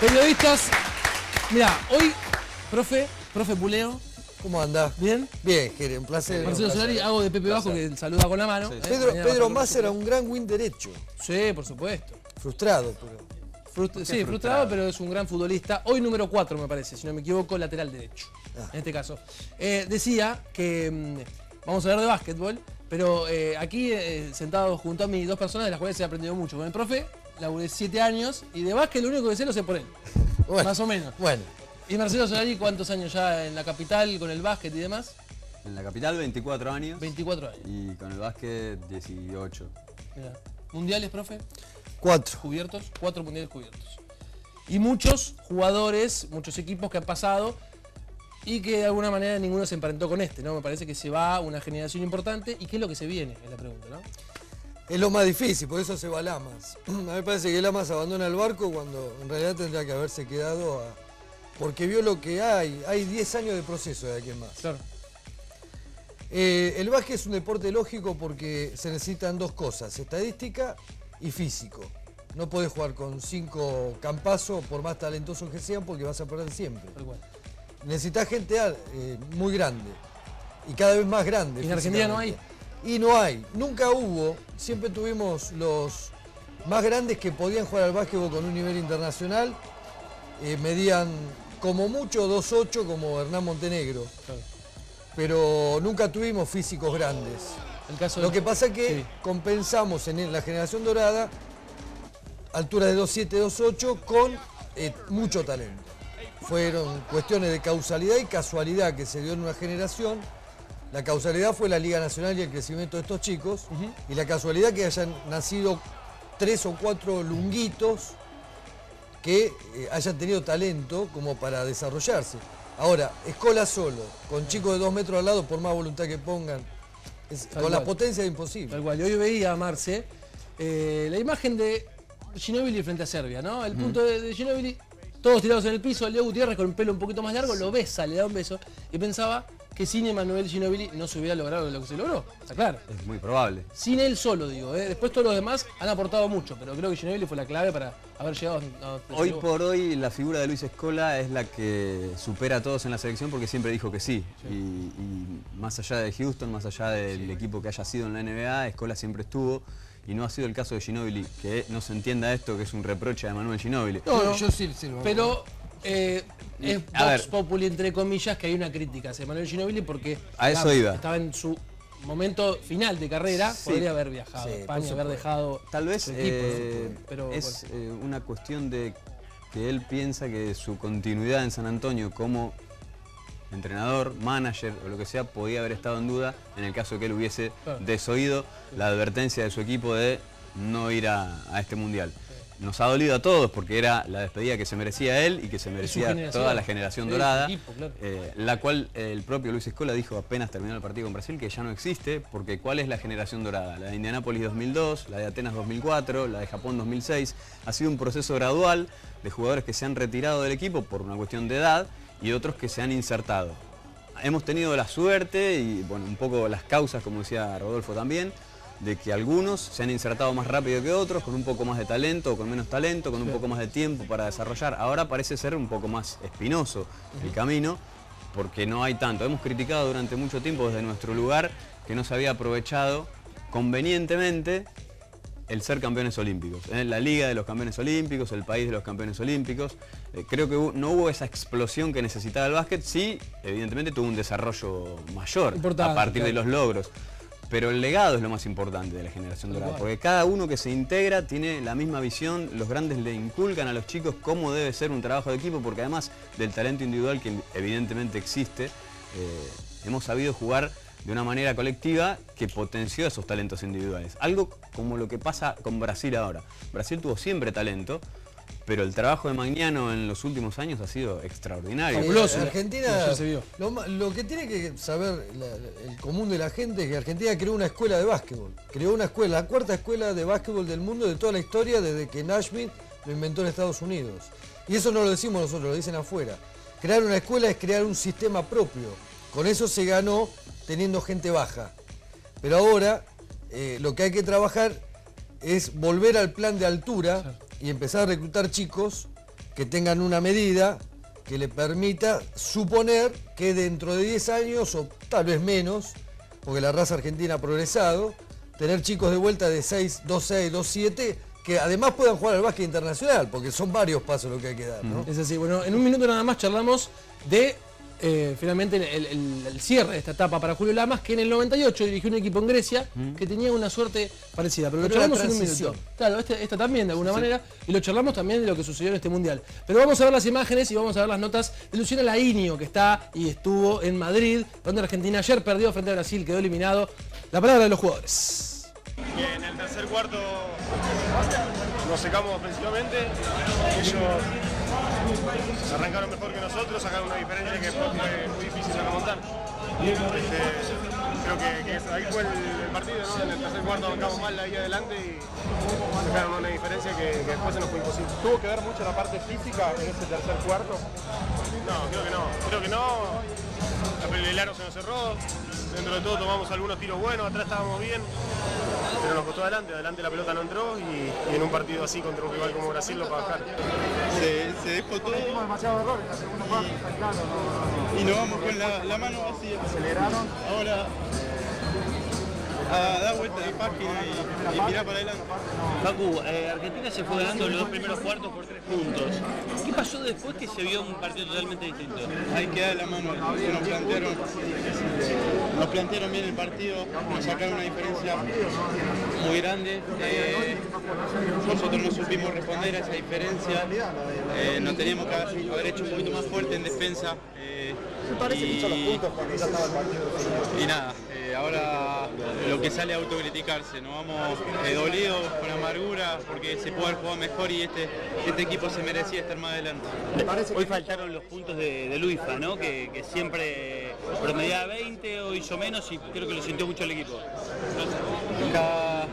Periodistas, mira, hoy, profe, profe Puleo, ¿Cómo andás? ¿bien? Bien, Jere, un placer. Marcelo. Solari, hago de Pepe Bajo que saluda con la mano. ¿eh? Pedro, Pedro Massa era un gran win derecho. Sí, por supuesto. Frustrado, pero. Frust- sí, frustrado, pero es un gran futbolista. Hoy número 4, me parece, si no me equivoco, lateral derecho. Ah. En este caso. Eh, decía que mm, vamos a hablar de básquetbol, pero eh, aquí eh, sentados junto a mí, dos personas de las cuales he aprendido mucho. Con el profe, laburé 7 años, y de básquet lo único que sé lo sé por él. Bueno, Más o menos. Bueno, ¿Y Marcelo Solari cuántos años ya en la capital con el básquet y demás? En la capital 24 años 24 años. y con el básquet 18. Mirá. ¿Mundiales, profe? cuatro. cubiertos, cuatro mundiales cubiertos. Y muchos jugadores, muchos equipos que han pasado y que de alguna manera ninguno se emparentó con este, ¿no? Me parece que se va una generación importante. ¿Y qué es lo que se viene? Es la pregunta, ¿no? Es lo más difícil, por eso se va Lamas. A mí me parece que Lamas abandona el barco cuando en realidad tendría que haberse quedado a... Porque vio lo que hay. Hay 10 años de proceso de aquí en más. Claro. Eh, el básquet es un deporte lógico porque se necesitan dos cosas, estadística y físico. No podés jugar con cinco campazos, por más talentosos que sean, porque vas a perder siempre. Necesitas gente eh, muy grande y cada vez más grande. ¿Y en Argentina no físicamente. Y no hay, nunca hubo, siempre tuvimos los más grandes que podían jugar al básquetbol con un nivel internacional, eh, medían como mucho 2'8 como Hernán Montenegro, claro. pero nunca tuvimos físicos grandes. El caso Lo de- que pasa es que Sí. compensamos en la generación dorada altura de 2'7, 2'8 con eh, mucho talento. Fueron cuestiones de causalidad y casualidad que se dio en una generación. La causalidad fue la Liga Nacional y el crecimiento de estos chicos. Y la casualidad que hayan nacido tres o cuatro lunguitos que eh, hayan tenido talento como para desarrollarse. Ahora, escola solo, con chicos de dos metros al lado, por más voluntad que pongan, es- con la potencia es imposible. Tal cual. Hoy veía, Marce, eh, la imagen de Ginóbili frente a Serbia, ¿no? El punto de, de Ginóbili, todos tirados en el piso, Leo Gutiérrez con un pelo un poquito más largo, lo besa, le da un beso. Y pensaba que sin Emanuel Ginóbili no se hubiera logrado lo que se logró. Está claro. Es muy probable. Sin él solo, digo. ¿eh? Después todos los demás han aportado mucho, pero creo que Ginóbili fue la clave para haber llegado a... a- Hoy llegó. por hoy la figura de Luis Escola es la que supera a todos en la selección porque siempre dijo que sí. Y, y más allá de Houston, más allá del equipo que haya sido en la NBA, Escola siempre estuvo. Y no ha sido el caso de Ginóbili, que no se entienda esto que es un reproche a Manuel Ginóbili. No, no. yo sí, sí lo- Pero eh, es A Vox ver. Populi, entre comillas, que hay una crítica hacia Manuel Ginóbili porque A eso digamos, iba. estaba en su momento final de carrera, Sí. podría haber viajado Sí, a España, haber dejado Tal vez su equipo, eh, es bueno. eh, una cuestión de que él piensa que su continuidad en San Antonio como entrenador, manager o lo que sea podía haber estado en duda en el caso de que él hubiese Claro. desoído la advertencia de su equipo de no ir a, a este mundial. Nos ha dolido a todos porque era la despedida que se merecía él y que se merecía toda la generación dorada, su equipo, claro. eh, la cual eh, el propio Luis Escola dijo apenas terminó el partido con Brasil que ya no existe, porque ¿cuál es la generación dorada? La de Indianápolis 2002, la de Atenas 2004, la de Japón 2006. Ha sido un proceso gradual de jugadores que se han retirado del equipo por una cuestión de edad y otros que se han insertado. Hemos tenido la suerte y bueno, un poco las causas, como decía Rodolfo también, de que algunos se han insertado más rápido que otros, con un poco más de talento o con menos talento, con un poco más de tiempo para desarrollar. Ahora parece ser un poco más espinoso el camino, porque no hay tanto. Hemos criticado durante mucho tiempo desde nuestro lugar que no se había aprovechado convenientemente el ser campeones olímpicos. ¿eh? La liga de los campeones olímpicos, el país de los campeones olímpicos. Eh, creo que no hubo esa explosión que necesitaba el básquet. Sí, evidentemente tuvo un desarrollo mayor Importante, a partir de los logros. Pero el legado es lo más importante de la generación dorada, porque cada uno que se integra tiene la misma visión, los grandes le inculcan a los chicos cómo debe ser un trabajo de equipo, porque además del talento individual que evidentemente existe, eh, hemos sabido jugar de una manera colectiva que potenció esos talentos individuales. Algo como lo que pasa con Brasil ahora. Brasil tuvo siempre talento, pero el trabajo de Magnano en los últimos años ha sido extraordinario. Eh, Fabuloso. Argentina, Ayer se vio. lo, que tiene que saber la- la- el común de la gente es que Argentina creó una escuela de básquetbol. Creó una escuela, la cuarta escuela de básquetbol del mundo de toda la historia desde que Nashville lo inventó en Estados Unidos. Y eso no lo decimos nosotros, lo dicen afuera. Crear una escuela es crear un sistema propio. Con eso se ganó teniendo gente baja. Pero ahora eh, lo que hay que trabajar es volver al plan de altura y empezar a reclutar chicos que tengan una medida que le permita suponer que dentro de 10 años o tal vez menos, porque la raza argentina ha progresado, tener chicos de vuelta de 6, 2-6, 2-7 que además puedan jugar al básquet internacional, porque son varios pasos lo que hay que dar, ¿no? Es así, bueno, en un minuto nada más charlamos de eh, finalmente el, el- el cierre de esta etapa para Julio Lamas, que en el 98 dirigió un equipo en Grecia que tenía una suerte parecida. Pero, lo Pero charlamos en un minuto. Claro, este, esta también de alguna manera, y lo charlamos también de lo que sucedió en este mundial. Pero vamos a ver las imágenes y vamos a ver las notas de Luciano Lainio, que está y estuvo en Madrid, donde Argentina ayer perdió frente a Brasil, quedó eliminado. La palabra de los jugadores. que en el tercer cuarto nos secamos ofensivamente. Ellos arrancaron mejor que nosotros, sacaron una diferencia que fue muy difícil de remontar. Este, creo que, ahí fue el, el partido, ¿no? En el tercer cuarto arrancamos mal ahí adelante y sacaron una diferencia que, que después se nos fue imposible. ¿Tuvo que ver mucho la parte física en ese tercer cuarto? No, creo que no. Creo que no. El aro se nos cerró. Dentro de todo tomamos algunos tiros buenos, atrás estábamos bien. Pero nos costó adelante. Adelante la pelota no entró y, y en un partido así contra un rival como Brasil lo para bajar. se, se dejó todo y nos vamos con la, la mano vacía. Aceleraron. Ahora a dar vuelta de página y, y mirar para adelante. Facu, eh, Argentina se fue ganando los dos primeros cuartos por tres puntos. ¿Qué pasó después que se vio un partido totalmente distinto? Hay que dar la mano, nos plantearon, nos plantearon bien el partido, nos sacaron una diferencia muy grande. eh, nosotros no supimos responder a esa diferencia, eh, nos teníamos que haber, haber hecho un poquito más fuerte en defensa. Eh, y, y nada, eh, ahora lo que sale a autocriticarse, nos vamos eh, dolidos, con amargura, porque se puede haber jugado mejor y este, este equipo se merecía estar más adelante. Hoy faltaron los puntos de, de Luifa, ¿no? Que, que siempre promediaba 20 o hizo menos y creo que lo sintió mucho el equipo. Acá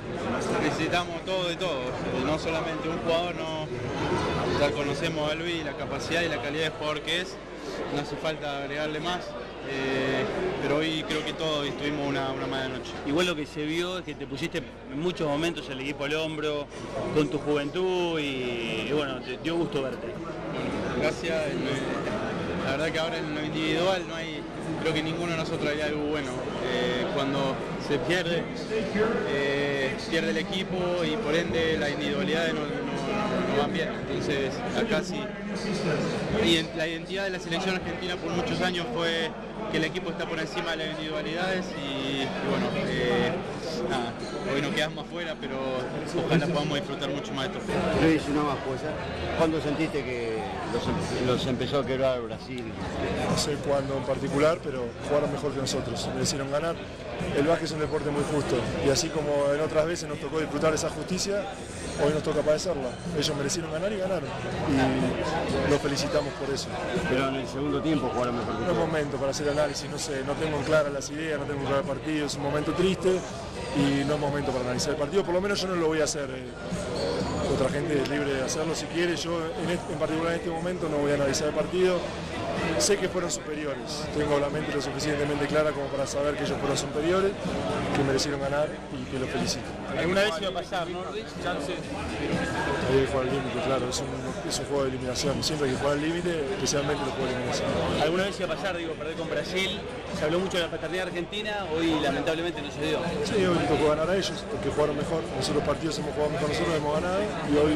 necesitamos todo de todo, eh, no solamente un jugador, no, ya conocemos a Luis, la capacidad y la calidad de jugador que es, no hace falta agregarle más, eh, pero hoy creo que todos tuvimos una, una mala noche. Igual lo que se vio es que te pusiste en muchos momentos el equipo al hombro, con tu juventud y, y bueno, te dio gusto verte. Gracias, lo- la verdad que ahora en lo individual no hay, creo que ninguno de nosotros hay algo bueno. Eh, cuando se pierde, eh, pierde el equipo y por ende las individualidades no, no- van bien. Entonces acá sí. Y en- la identidad de la selección argentina por muchos años fue que el equipo está por encima de las individualidades y, y bueno, eh, nada, hoy nos quedamos afuera, pero ojalá podamos disfrutar mucho más de esto. Luis, una más cosa. ¿Cuándo sentiste que los, em- los empezó a quebrar Brasil? No sé cuándo en particular, pero jugaron mejor que nosotros, merecieron ganar. El básquet es un deporte muy justo y así como en otras veces nos tocó disfrutar esa justicia, hoy nos toca padecerla. Ellos merecieron ganar y ganaron y los felicitamos por eso. Pero en el segundo tiempo jugaron mejor que No es momento para hacer análisis, no sé, no tengo claras las ideas, no tengo claro el partido, es un momento triste y no es momento para analizar el partido, por lo menos yo no lo voy a hacer. eh, Otra gente es libre de hacerlo si quiere, yo en, este- en particular en este momento no voy a analizar el partido. Sé que fueron superiores, tengo la mente lo suficientemente clara como para saber que ellos fueron superiores, que merecieron ganar y que los felicito. ¿Alguna vez iba a pasar, no, Luis? Hay que jugar al límite, claro, es un, es un juego de eliminación, siempre hay que jugar al límite, especialmente los juegos de eliminación. ¿Alguna vez iba a pasar, digo, perder con Brasil? Se habló mucho de la paternidad argentina, hoy lamentablemente no se dio. Sí, hoy tocó ganar a ellos porque jugaron mejor. Nosotros partidos hemos jugado mejor nosotros, hemos ganado y hoy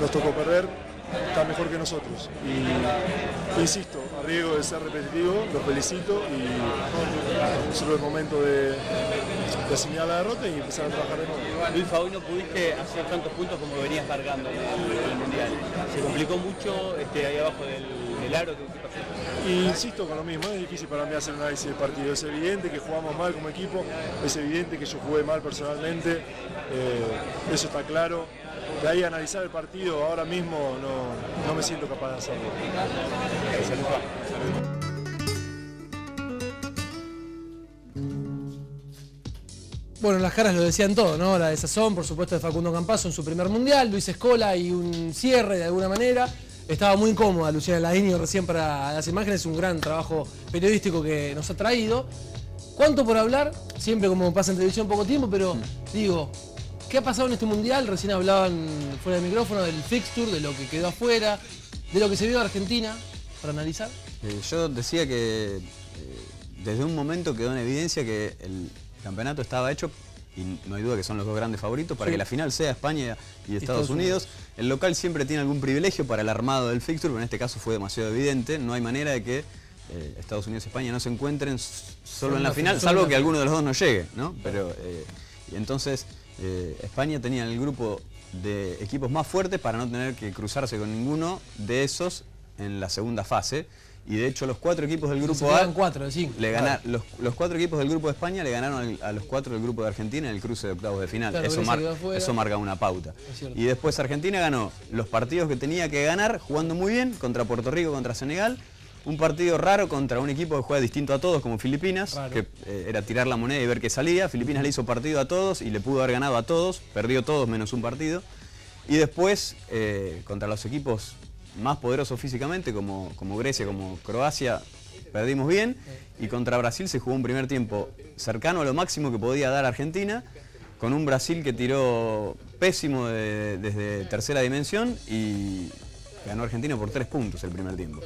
nos tocó perder. Está mejor que nosotros. Y insisto, a riesgo de ser repetitivo, los felicito y solo es momento de, de asimilar la derrota y empezar a trabajar de nuevo. Luis, hoy no pudiste hacer tantos puntos como venías marcando en el, el Mundial. Se complicó mucho este, ahí abajo del, del aro. ¿qué- qué pasó? Y insisto con lo mismo, es difícil para mí hacer un análisis del partido. Es evidente que jugamos mal como equipo, es evidente que yo jugué mal personalmente, eh, eso está claro. De ahí analizar el partido ahora mismo no, no me siento capaz de hacerlo. Bueno, las caras lo decían todo, ¿no? La de Sazón, por supuesto, de Facundo Campazo en su primer mundial, Luis Escola y un cierre de alguna manera. Estaba muy incómoda Luciana Laini recién para las imágenes, un gran trabajo periodístico que nos ha traído. ¿Cuánto por hablar? Siempre como pasa en televisión poco tiempo, pero digo, ¿Qué ha pasado en este mundial? Recién hablaban fuera del micrófono del fixture, de lo que quedó afuera, de lo que se vio de Argentina, para analizar. Eh, yo decía que eh, desde un momento quedó en evidencia que el campeonato estaba hecho y no hay duda que son los dos grandes favoritos para Sí. que la final sea España y Estados, Estados Unidos. El local siempre tiene algún privilegio para el armado del fixture, pero en este caso fue demasiado evidente. No hay manera de que eh, Estados Unidos y España no se encuentren solo en la una final, salvo la que final. alguno de los dos no llegue, ¿no? Pero y entonces eh, España tenía el grupo de equipos más fuertes para no tener que cruzarse con ninguno de esos en la segunda fase. Y de hecho los cuatro equipos del grupo A cuatro de cinco. le los, los cuatro equipos del grupo de España le ganaron al- a los cuatro del grupo de Argentina en el cruce de octavos de final. Claro, eso, mar- eso marca una pauta. Y después Argentina ganó los partidos que tenía que ganar jugando muy bien contra Puerto Rico, contra Senegal. Un partido raro contra un equipo que juega distinto a todos como Filipinas, Raro. que eh, era tirar la moneda y ver qué salía. Filipinas le hizo partido a todos y le pudo haber ganado a todos, perdió todos menos un partido. Y después, eh, contra los equipos más poderosos físicamente, como, como Grecia, como Croacia, perdimos bien. Y contra Brasil se jugó un primer tiempo cercano a lo máximo que podía dar Argentina, con un Brasil que tiró pésimo de- desde tercera dimensión y ganó Argentina por tres puntos el primer tiempo.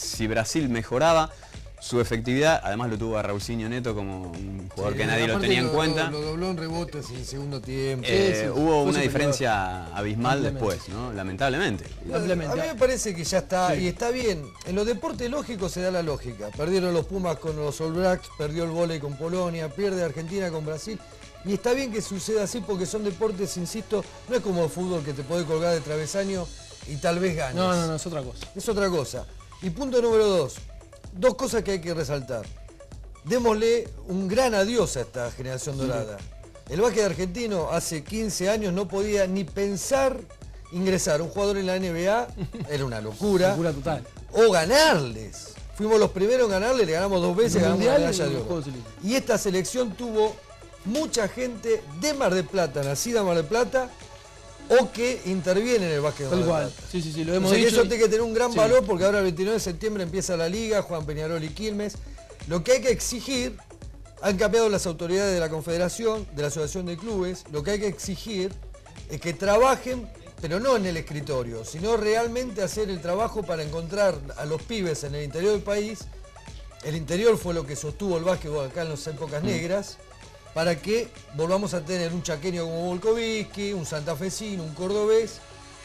Si Brasil mejoraba su efectividad, además lo tuvo a Raulcinho Neto como un jugador que nadie lo tenía en cuenta. Lo, dobló en rebotes en segundo tiempo. Eh, Sí, sí, hubo una superior. diferencia abismal después, ¿no? Lamentablemente. Ampliamente. A mí me parece que ya está, Sí. y está bien. En los deportes lógicos se da la lógica. Perdieron los Pumas con los All Blacks, perdió el vóley con Polonia, pierde Argentina con Brasil. Y está bien que suceda así porque son deportes, insisto, no es como el fútbol que te puede colgar de travesaño y tal vez ganes. No, no, no, es otra cosa. Es otra cosa. Y punto número dos. Dos cosas que hay que resaltar. Démosle un gran adiós a esta generación dorada. El básquet argentino hace 15 años no podía ni pensar ingresar un jugador en la NBA, era una locura, Locura total. o ganarles. Fuimos los primeros en ganarles, le ganamos dos veces, ganamos la Mundial medalla y de oro. Y esta selección tuvo mucha gente de Mar del Plata, nacida en Mar del Plata, o que interviene en el básquet de Mar Tal cual. Sí, sí, sí, lo O hemos que dicho. eso tiene que tener un gran Sí. valor porque ahora el 29 de septiembre empieza la liga, Juan Peñarol y Quilmes. Lo que hay que exigir, han cambiado las autoridades de la Confederación, de la Asociación de Clubes, lo que hay que exigir es que trabajen, pero no en el escritorio, sino realmente hacer el trabajo para encontrar a los pibes en el interior del país. El interior fue lo que sostuvo el básquetbol acá en las épocas negras, para que volvamos a tener un chaqueño como Volkovitsky, un santafesino, un cordobés,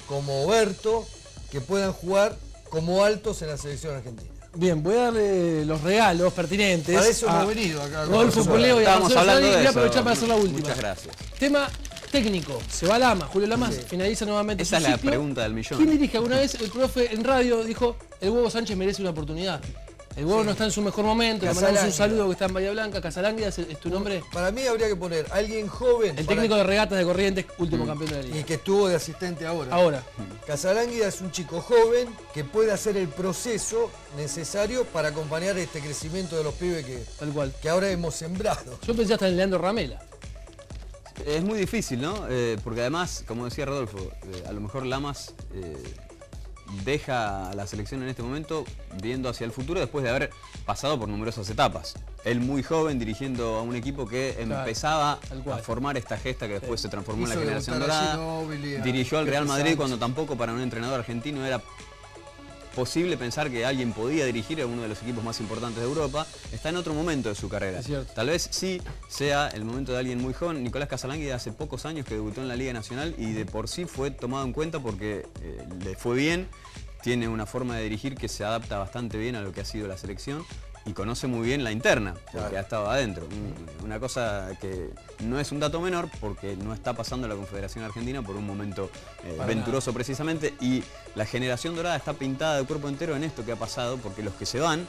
como Berto, que puedan jugar como altos en la selección argentina. Bien, voy a darle los regalos pertinentes. Para eso hemos venido acá. Rodolfo Puleo y a Marcelo Voy a aprovechar para hacer la última. Muchas gracias. Tema técnico. Se va Lama, Julio Lamas finaliza nuevamente Esa su es la ciclo. pregunta del millón. ¿Quién dirige? Alguna vez el profe en radio dijo, el huevo Sánchez merece una oportunidad. El huevo no está en su mejor momento, le mandamos un saludo que está en Bahía Blanca, Casalánguida es, es tu nombre. Para mí habría que poner a alguien joven El para- técnico de regatas de Corrientes, Mm. último campeón de la y liga. que estuvo de asistente ahora. Ahora, Casalánguida es un chico joven que puede hacer el proceso necesario para acompañar este crecimiento de los pibes que, tal cual. que ahora hemos sembrado. Yo pensé hasta en Leandro Ramela. Es muy difícil, ¿no? Eh, porque además, como decía Rodolfo, eh, a lo mejor Lamas eh, deja a la selección en este momento viendo hacia el futuro después de haber pasado por numerosas etapas. Él muy joven dirigiendo a un equipo que empezaba a formar esta gesta que después se transformó en la generación dorada. Dirigió al Real Madrid cuando tampoco para un entrenador argentino era posible pensar que alguien podía dirigir a uno de los equipos más importantes de Europa, está en otro momento de su carrera. Tal vez sí sea el momento de alguien muy joven. Nicolás Casalánguida hace pocos años que debutó en la Liga Nacional y de por sí fue tomado en cuenta porque eh, le fue bien, tiene una forma de dirigir que se adapta bastante bien a lo que ha sido la selección y conoce muy bien la interna, porque Claro. ha estado adentro. Un- Una cosa que no es un dato menor porque no está pasando la Confederación Argentina por un momento eh, venturoso precisamente y la generación dorada está pintada de cuerpo entero en esto que ha pasado porque los que se van,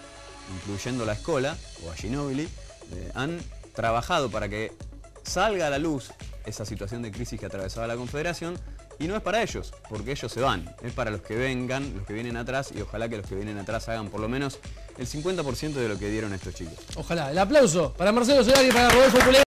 incluyendo la Escola o a Ginóbili, eh, han trabajado para que salga a la luz esa situación de crisis que atravesaba la Confederación y no es para ellos, porque ellos se van, es para los que vengan, los que vienen atrás y ojalá que los que vienen atrás hagan por lo menos el 50% de lo que dieron estos chicos. Ojalá. El aplauso para Marcelo Solari y para Rodolfo Puleo.